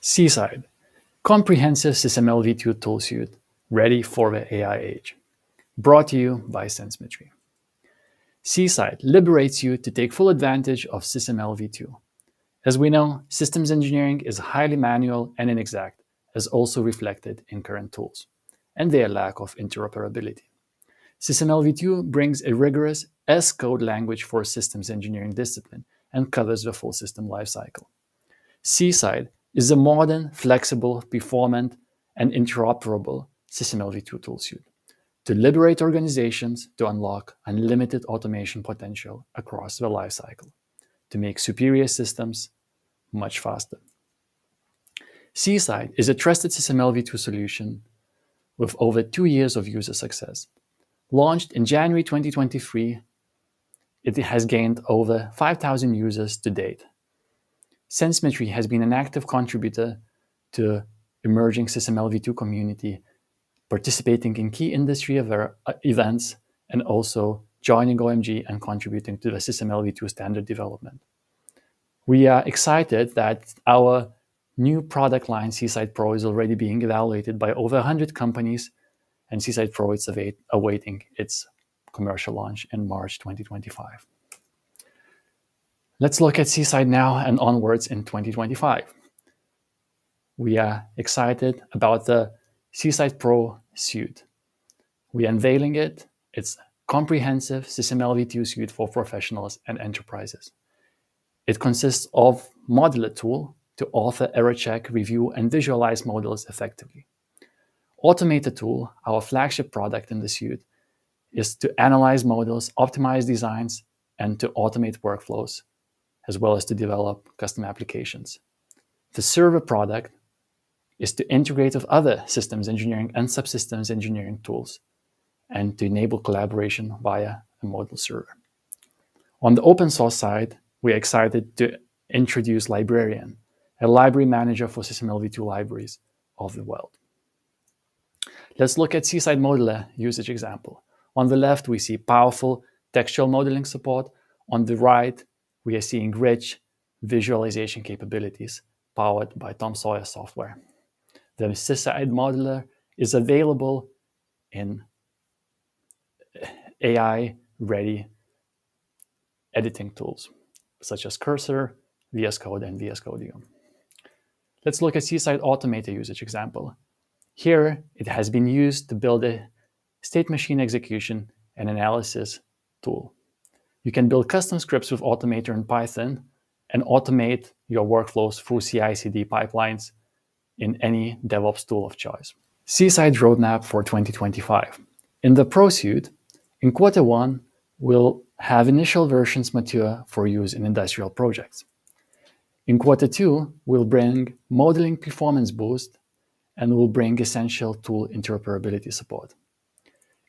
Syside, comprehensive SysML v2 toolsuite ready for the AI age. Brought to you by Sensmetry. Syside liberates you to take full advantage of SysML v2. As we know, systems engineering is highly manual and inexact, as also reflected in current tools, and their lack of interoperability. SysML v2 brings a rigorous S code language for systems engineering discipline and covers the full system lifecycle. Syside is a modern, flexible, performant, and interoperable SysML v2 toolsuite to liberate organizations to unlock unlimited automation potential across the lifecycle, to make superior systems much faster. Syside is a trusted SysML v2 solution with over two years of user success. Launched in January 2023, it has gained over 5,000 users to date Sensmetry has been an active contributor to emerging SysML v2 community, participating in key industry uh, events and also joining OMG and contributing to the SysML v2 standard development. We are excited that our new product line, Syside Pro, is already being evaluated by over 100 companies, and Syside Pro is awaiting its commercial launch in March 2025. Let's look at Syside now and onwards in 2025. We are excited about the Syside Pro suite. We are unveiling it. It's a comprehensive SysML v2 suite for professionals and enterprises. It consists of modular tool to author, error check, review, and visualize models effectively. Automator tool, our flagship product in the suite, is to analyze models, optimize designs, and to automate workflows as well as to develop custom applications. The server product is to integrate with other systems engineering and subsystems engineering tools and to enable collaboration via a model server. On the open source side, we're excited to introduce Librarian, a library manager for SysML v2 libraries of the world. Let's look at Syside Modeler usage example. On the left, we see powerful textual modeling support. On the right, we are seeing rich visualization capabilities powered by Tom Sawyer software. The Syside Modeler is available in AI-ready editing tools, such as Cursor, VS Code, and VS Codium. Let's look at Syside Automator usage example. Here, it has been used to build a state machine execution and analysis tool. You can build custom scripts with Automator in Python and automate your workflows through CI/CD pipelines in any DevOps tool of choice. Syside roadmap for 2025. In the Pro suite, in quarter one, we'll have initial versions mature for use in industrial projects. In quarter two, we'll bring modeling performance boost and we'll bring essential tool interoperability support.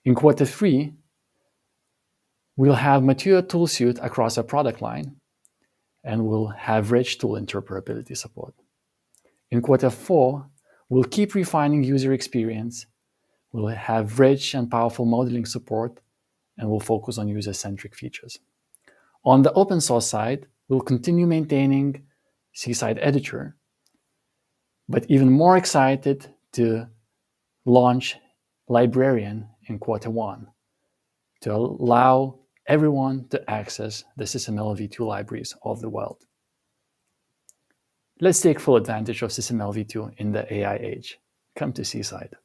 In quarter three, We'll have mature tool suite across our product line, and we'll have rich tool interoperability support. In quarter four, we'll keep refining user experience, we'll have rich and powerful modeling support, and we'll focus on user-centric features. On the open source side, we'll continue maintaining Syside Editor, but even more excited to launch Librarian in quarter one to allow everyone to access the SysML v2 libraries of the world. Let's take full advantage of SysML v2 in the AI age. Come to Syside.